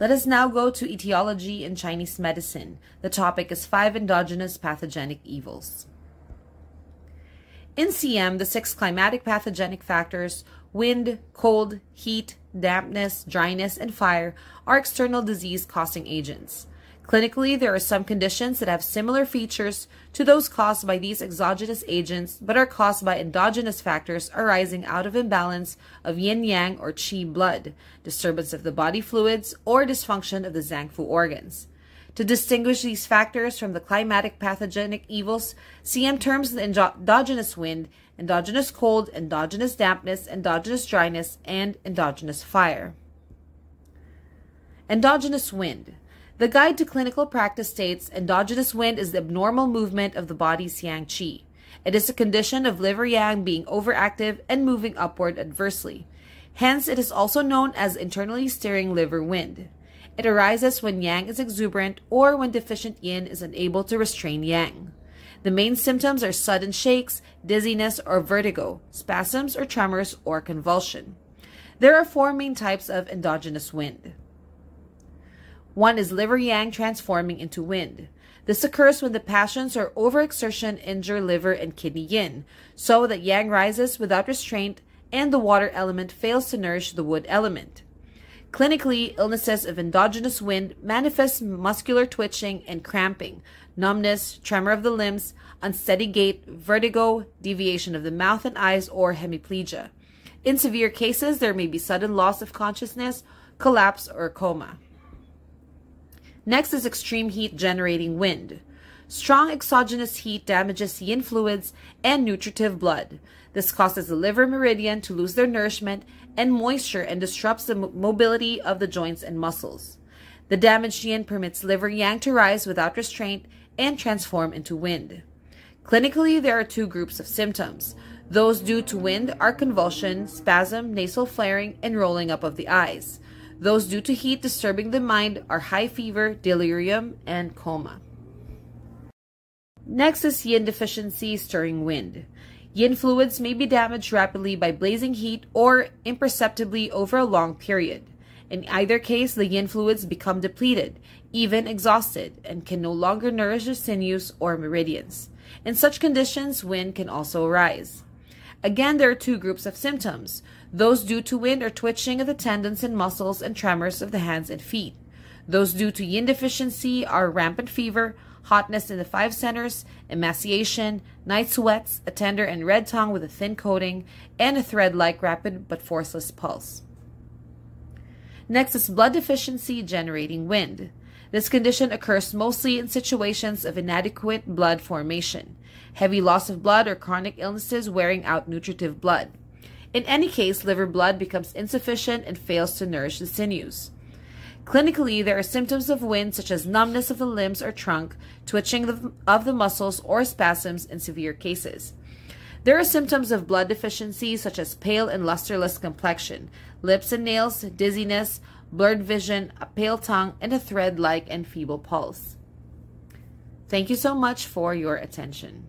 Let us now go to etiology in Chinese medicine. The topic is five endogenous pathogenic evils. In CM, the six climatic pathogenic factors wind, cold, heat, dampness, dryness, and fire are external disease causing agents. Clinically, there are some conditions that have similar features to those caused by these exogenous agents but are caused by endogenous factors arising out of imbalance of yin-yang or qi blood, disturbance of the body fluids, or dysfunction of the zangfu organs. To distinguish these factors from the climatic pathogenic evils, CM terms the endogenous wind, endogenous cold, endogenous dampness, endogenous dryness, and endogenous fire. Endogenous wind. The Guide to Clinical Practice states endogenous wind is the abnormal movement of the body's yang qi. It is a condition of liver yang being overactive and moving upward adversely. Hence, it is also known as internally stirring liver wind. It arises when yang is exuberant or when deficient yin is unable to restrain yang. The main symptoms are sudden shakes, dizziness or vertigo, spasms or tremors, or convulsion. There are four main types of endogenous wind. One is liver yang transforming into wind. This occurs when the passions or overexertion injure liver and kidney yin, so that yang rises without restraint and the water element fails to nourish the wood element. Clinically, illnesses of endogenous wind manifest muscular twitching and cramping, numbness, tremor of the limbs, unsteady gait, vertigo, deviation of the mouth and eyes, or hemiplegia. In severe cases, there may be sudden loss of consciousness, collapse, or coma. Next is extreme heat generating wind. Strong exogenous heat damages yin fluids and nutritive blood. This causes the liver meridian to lose their nourishment and moisture and disrupts the mobility of the joints and muscles. The damaged yin permits liver yang to rise without restraint and transform into wind. Clinically, there are two groups of symptoms. Those due to wind are convulsion, spasm, nasal flaring, and rolling up of the eyes. Those due to heat disturbing the mind are high fever, delirium, and coma. Next is yin deficiency stirring wind. Yin fluids may be damaged rapidly by blazing heat or imperceptibly over a long period. In either case, the yin fluids become depleted, even exhausted, and can no longer nourish the sinews or meridians. In such conditions, wind can also arise. Again, there are two groups of symptoms. Those due to wind or twitching of the tendons and muscles and tremors of the hands and feet. Those due to yin deficiency are rampant fever, hotness in the five centers, emaciation, night sweats, a tender and red tongue with a thin coating, and a thread-like rapid but forceless pulse. Next is blood deficiency generating wind. This condition occurs mostly in situations of inadequate blood formation, heavy loss of blood, or chronic illnesses wearing out nutritive blood. In any case, liver blood becomes insufficient and fails to nourish the sinews. Clinically, there are symptoms of wind such as numbness of the limbs or trunk, twitching of the muscles, or spasms in severe cases. There are symptoms of blood deficiency such as pale and lusterless complexion, lips and nails, dizziness, blurred vision, a pale tongue, and a thread-like and feeble pulse. Thank you so much for your attention.